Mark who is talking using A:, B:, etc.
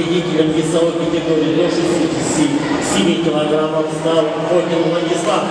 A: Победителем весовой категории до 67 килограммов стал Фокин Владислав.